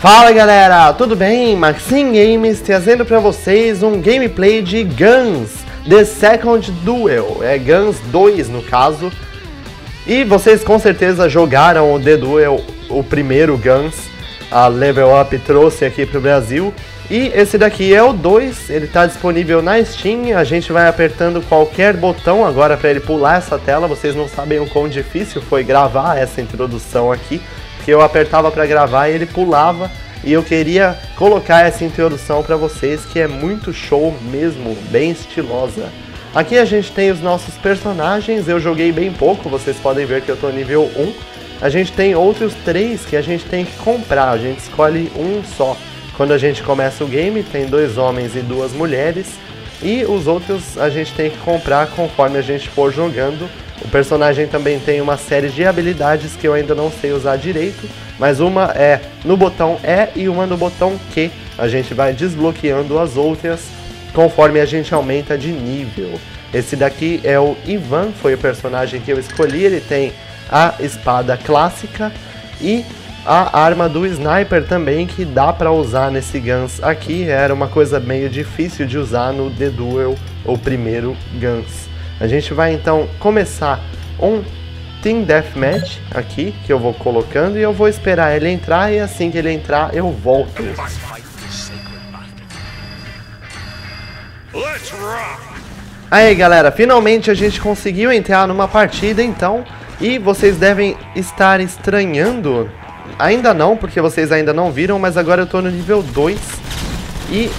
Fala galera, tudo bem? Maxim Games trazendo para vocês um gameplay de Guns The Second Duel, é Guns 2 no caso. E vocês com certeza jogaram o The Duel, o primeiro Guns, a Level Up trouxe aqui pro Brasil. E esse daqui é o 2, ele está disponível na Steam, a gente vai apertando qualquer botão agora para ele pular essa tela, vocês não sabem o quão difícil foi gravar essa introdução aqui que eu apertava para gravar e ele pulava e eu queria colocar essa introdução para vocês que é muito show mesmo, bem estilosa. Aqui a gente tem os nossos personagens, eu joguei bem pouco, vocês podem ver que eu tô nível 1. A gente tem outros três que a gente tem que comprar, a gente escolhe um só. Quando a gente começa o game, tem dois homens e duas mulheres, e os outros a gente tem que comprar conforme a gente for jogando o personagem também tem uma série de habilidades que eu ainda não sei usar direito, mas uma é no botão E e uma no botão Q. A gente vai desbloqueando as outras conforme a gente aumenta de nível. Esse daqui é o Ivan, foi o personagem que eu escolhi, ele tem a espada clássica e a arma do sniper também que dá para usar nesse Guns aqui, era uma coisa meio difícil de usar no The Duel, o primeiro Guns. A gente vai então começar um Team Deathmatch aqui, que eu vou colocando, e eu vou esperar ele entrar, e assim que ele entrar, eu volto. Aí galera, finalmente a gente conseguiu entrar numa partida então, e vocês devem estar estranhando, ainda não, porque vocês ainda não viram, mas agora eu tô no nível 2, e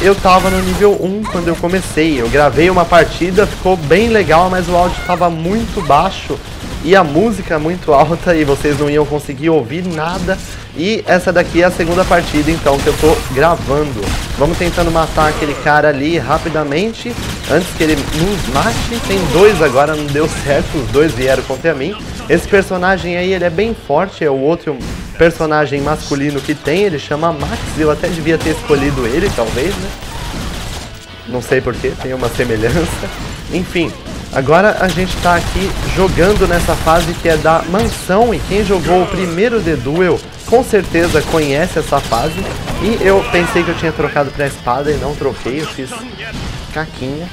eu tava no nível 1 quando eu comecei. Eu gravei uma partida, ficou bem legal, mas o áudio tava muito baixo e a música muito alta e vocês não iam conseguir ouvir nada. E essa daqui é a segunda partida então que eu tô gravando. Vamos tentando matar aquele cara ali rapidamente, antes que ele nos mate. Tem dois agora, não deu certo, os dois vieram contra mim. Esse personagem aí, ele é bem forte, é o outro personagem masculino que tem, ele chama Max, eu até devia ter escolhido ele, talvez, né? Não sei porquê, tem uma semelhança. Enfim, agora a gente tá aqui jogando nessa fase que é da mansão, e quem jogou o primeiro The Duel com certeza conhece essa fase. E eu pensei que eu tinha trocado pra espada e não troquei, eu fiz caquinha.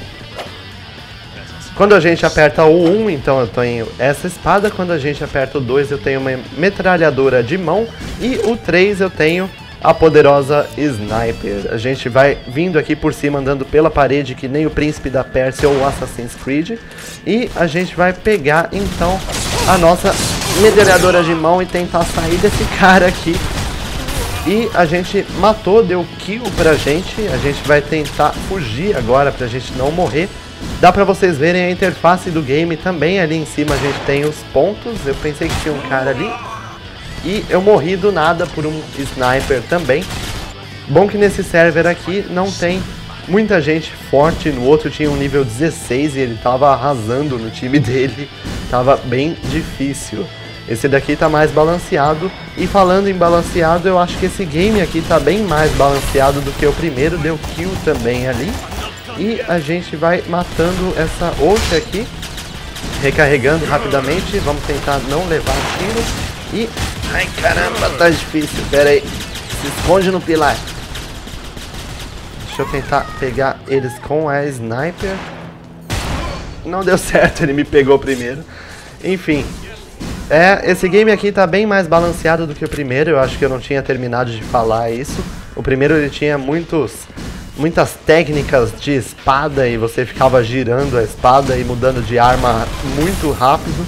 Quando a gente aperta o 1, então eu tenho essa espada. Quando a gente aperta o 2, eu tenho uma metralhadora de mão. E o 3 eu tenho a poderosa Sniper. A gente vai vindo aqui por cima, andando pela parede, que nem o Príncipe da Pérsia ou Assassin's Creed. E a gente vai pegar, então, a nossa metralhadora de mão e tentar sair desse cara aqui. E a gente matou, deu kill pra gente. A gente vai tentar fugir agora pra gente não morrer. Dá pra vocês verem a interface do game também, ali em cima a gente tem os pontos, eu pensei que tinha um cara ali. E eu morri do nada por um sniper também. Bom que nesse server aqui não tem muita gente forte, no outro tinha um nível 16 e ele tava arrasando no time dele, tava bem difícil. Esse daqui tá mais balanceado, e falando em balanceado, eu acho que esse game aqui tá bem mais balanceado do que o primeiro, deu kill também ali. E a gente vai matando essa outra aqui. Recarregando rapidamente. Vamos tentar não levar tiro. E... Ai, caramba, tá difícil. Pera aí. Se esconde no pilar. Deixa eu tentar pegar eles com a sniper. Não deu certo, ele me pegou primeiro. Enfim. É, esse game aqui tá bem mais balanceado do que o primeiro. Eu acho que eu não tinha terminado de falar isso. O primeiro ele tinha muitos muitas técnicas de espada e você ficava girando a espada e mudando de arma muito rápido.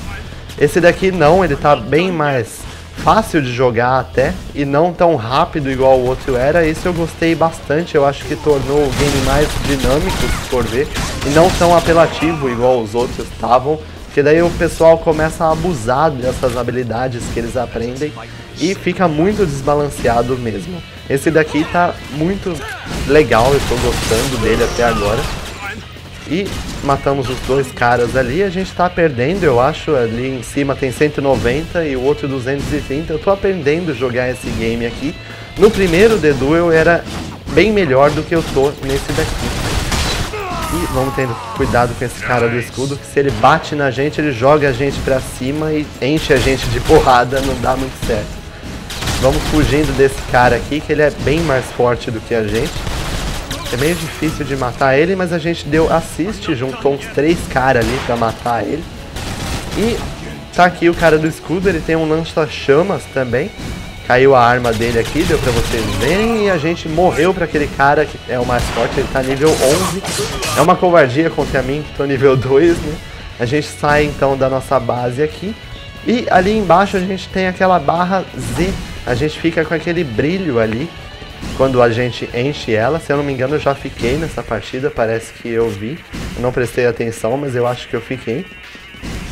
Esse daqui não, ele tá bem mais fácil de jogar até e não tão rápido igual o outro era. Esse eu gostei bastante, eu acho que tornou o game mais dinâmico, se for ver, e não tão apelativo igual os outros estavam. Porque daí o pessoal começa a abusar dessas habilidades que eles aprendem e fica muito desbalanceado mesmo. Esse daqui tá muito legal, eu tô gostando dele até agora. E matamos os dois caras ali, a gente tá perdendo, eu acho, ali em cima tem 190 e o outro 230. Eu tô aprendendo a jogar esse game aqui. No primeiro The Duel era bem melhor do que eu tô nesse daqui. E vamos tendo cuidado com esse cara do escudo, que se ele bate na gente, ele joga a gente pra cima e enche a gente de porrada, não dá muito certo. Vamos fugindo desse cara aqui, que ele é bem mais forte do que a gente. É meio difícil de matar ele, mas a gente deu assist, juntou uns três caras ali pra matar ele. E tá aqui o cara do escudo, ele tem um lança-chamas também. Caiu a arma dele aqui, deu pra vocês verem, e a gente morreu pra aquele cara que é o mais forte, ele tá nível 11. É uma covardia contra mim, que tô nível 2, né? A gente sai então da nossa base aqui. E ali embaixo a gente tem aquela barra Z. A gente fica com aquele brilho ali quando a gente enche ela. Se eu não me engano, eu já fiquei nessa partida, parece que eu vi. Eu não prestei atenção, mas eu acho que eu fiquei.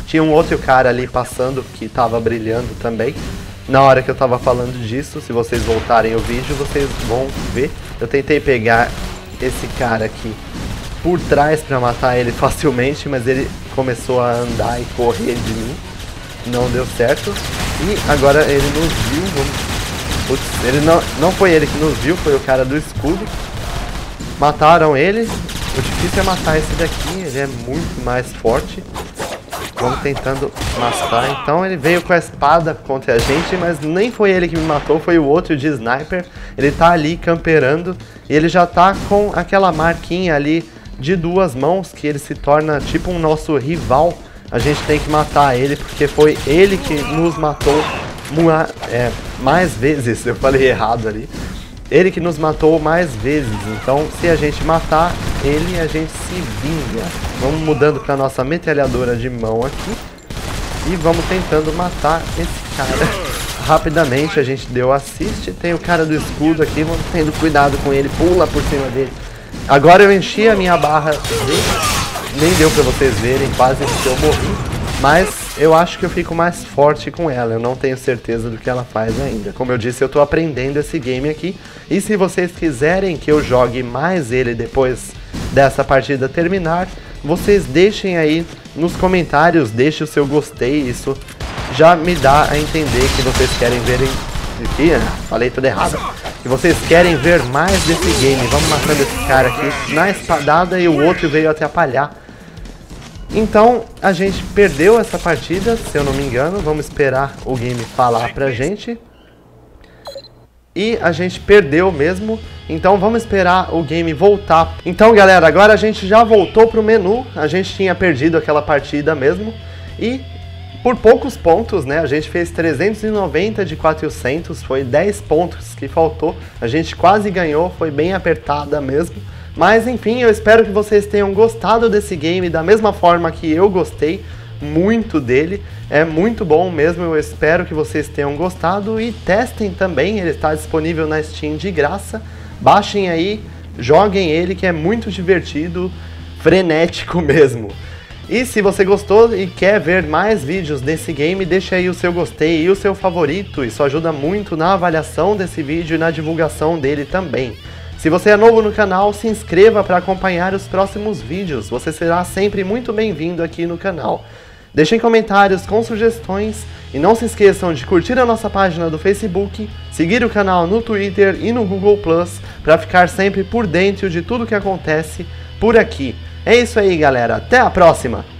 Tinha um outro cara ali passando que tava brilhando também na hora que eu tava falando disso, se vocês voltarem o vídeo, vocês vão ver. Eu tentei pegar esse cara aqui por trás para matar ele facilmente, mas ele começou a andar e correr de mim. Não deu certo. E agora ele nos viu. Vamos... Putz, ele não, não foi ele que nos viu, foi o cara do escudo. Mataram ele. O difícil é matar esse daqui, ele é muito mais forte. Vamos tentando matar. Então ele veio com a espada contra a gente, mas nem foi ele que me matou, foi o outro de sniper. Ele tá ali camperando e ele já tá com aquela marquinha ali de duas mãos, que ele se torna tipo um nosso rival. A gente tem que matar ele, porque foi ele que nos matou é, mais vezes. Eu falei errado ali. Ele que nos matou mais vezes, então se a gente matar ele, a gente se vinga. Vamos mudando para nossa metralhadora de mão aqui e vamos tentando matar esse cara. Rapidamente a gente deu assist, tem o cara do escudo aqui, vamos tendo cuidado com ele, pula por cima dele. Agora eu enchi a minha barra nem deu para vocês verem, quase que eu morri. Mas eu acho que eu fico mais forte com ela, eu não tenho certeza do que ela faz ainda. Como eu disse, eu tô aprendendo esse game aqui. E se vocês quiserem que eu jogue mais ele depois dessa partida terminar, vocês deixem aí nos comentários, deixe o seu gostei, isso já me dá a entender que vocês querem verem... Ih, falei tudo errado. Que vocês querem ver mais desse game. Vamos matando esse cara aqui na espadada e o outro veio atrapalhar. Então, a gente perdeu essa partida, se eu não me engano. Vamos esperar o game falar pra gente. E a gente perdeu mesmo, então vamos esperar o game voltar. Então, galera, agora a gente já voltou pro menu. A gente tinha perdido aquela partida mesmo. E por poucos pontos, né? A gente fez 390 de 400, foi 10 pontos que faltou. A gente quase ganhou, foi bem apertada mesmo. Mas enfim, eu espero que vocês tenham gostado desse game da mesma forma que eu gostei muito dele. É muito bom mesmo, eu espero que vocês tenham gostado e testem também, ele está disponível na Steam de graça. Baixem aí, joguem ele que é muito divertido, frenético mesmo. E se você gostou e quer ver mais vídeos desse game, deixa aí o seu gostei e o seu favorito, isso ajuda muito na avaliação desse vídeo e na divulgação dele também. Se você é novo no canal, se inscreva para acompanhar os próximos vídeos, você será sempre muito bem-vindo aqui no canal. Deixem comentários com sugestões e não se esqueçam de curtir a nossa página do Facebook, seguir o canal no Twitter e no Google Plus para ficar sempre por dentro de tudo que acontece por aqui. É isso aí, galera. Até a próxima!